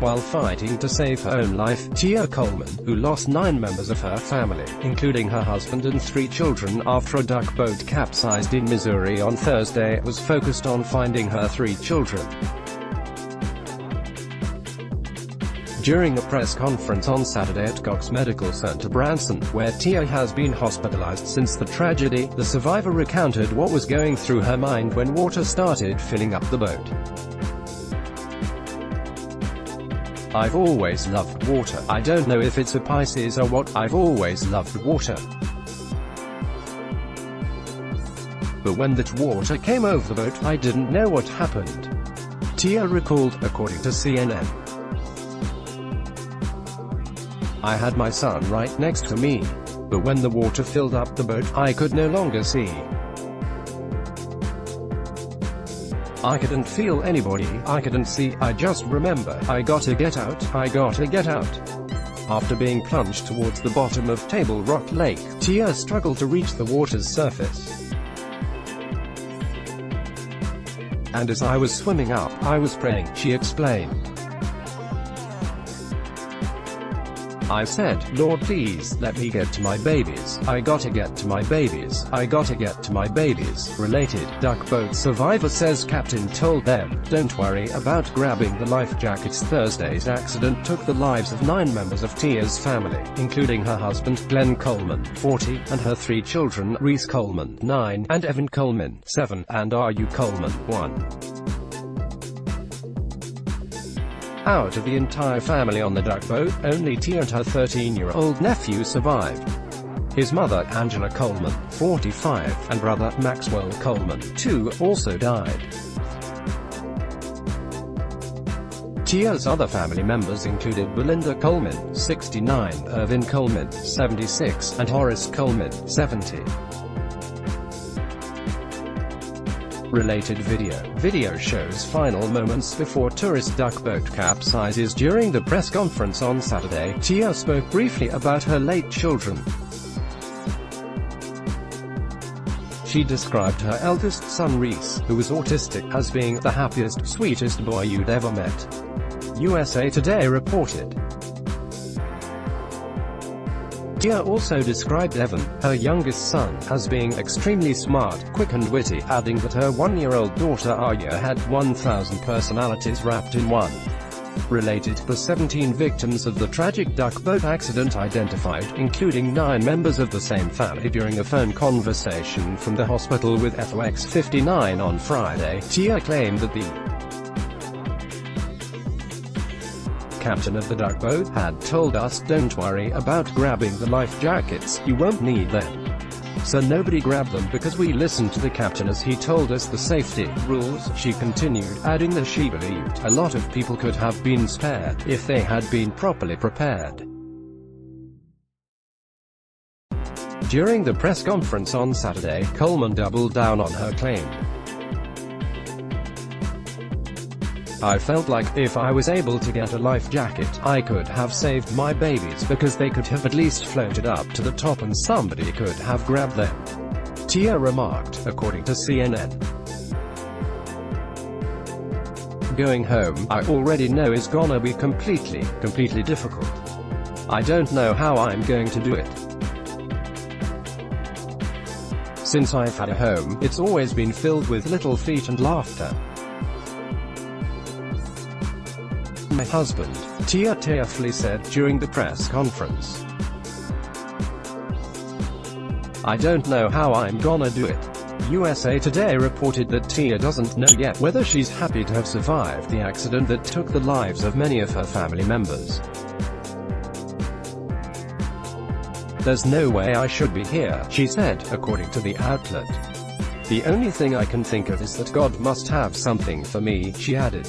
while fighting to save her own life. Tia Coleman, who lost nine members of her family, including her husband and three children after a duck boat capsized in Missouri on Thursday, was focused on finding her three children. During a press conference on Saturday at Cox Medical Center Branson, where Tia has been hospitalized since the tragedy, the survivor recounted what was going through her mind when water started filling up the boat. I've always loved water. I don't know if it's a Pisces or what, I've always loved water. But when that water came over the boat, I didn't know what happened. Tia recalled, according to CNN. I had my son right next to me. But when the water filled up the boat, I could no longer see. I couldn't feel anybody, I couldn't see, I just remember, I gotta get out, I gotta get out. After being plunged towards the bottom of Table Rock Lake, Tia struggled to reach the water's surface. And as I was swimming up, I was praying, she explained. I said, Lord please, let me get to my babies, I gotta get to my babies, I gotta get to my babies. Related, duck boat survivor says captain told them, don't worry about grabbing the life jackets. Thursday's accident took the lives of nine members of Tia's family, including her husband, Glenn Coleman, 40, and her three children, Reece Coleman, 9, and Evan Coleman, 7, and Arya Coleman, 1. Out of the entire family on the duck boat, only Tia and her 13-year-old nephew survived. His mother, Angela Coleman, 45, and brother, Maxwell Coleman, 2, also died. Tia's other family members included Belinda Coleman, 69, Ervin Coleman, 76, and Horace Coleman, 70. Related video. Video shows final moments before tourist duck boat capsizes during the press conference on Saturday. Tia spoke briefly about her late children. She described her eldest son Reece, who was autistic, as being the happiest, sweetest boy you'd ever met. USA Today reported. Tia also described Evan, her youngest son, as being extremely smart, quick and witty, adding that her one-year-old daughter Arya had 1,000 personalities wrapped in one. Related, the 17 victims of the tragic duck boat accident identified, including nine members of the same family during a phone conversation from the hospital with FOX 59 on Friday, Tia claimed that the captain of the duck boat, had told us don't worry about grabbing the life jackets, you won't need them. So nobody grabbed them because we listened to the captain as he told us the safety rules, she continued, adding that she believed a lot of people could have been spared if they had been properly prepared. During the press conference on Saturday, Coleman doubled down on her claim. I felt like, if I was able to get a life jacket, I could have saved my babies because they could have at least floated up to the top and somebody could have grabbed them. Tia remarked, according to CNN. Going home, I already know is gonna be completely, completely difficult. I don't know how I'm going to do it. Since I've had a home, it's always been filled with little feet and laughter. My husband, Tia tearfully said during the press conference. I don't know how I'm gonna do it. USA Today reported that Tia doesn't know yet whether she's happy to have survived the accident that took the lives of many of her family members. There's no way I should be here, she said, according to the outlet. The only thing I can think of is that God must have something for me, she added.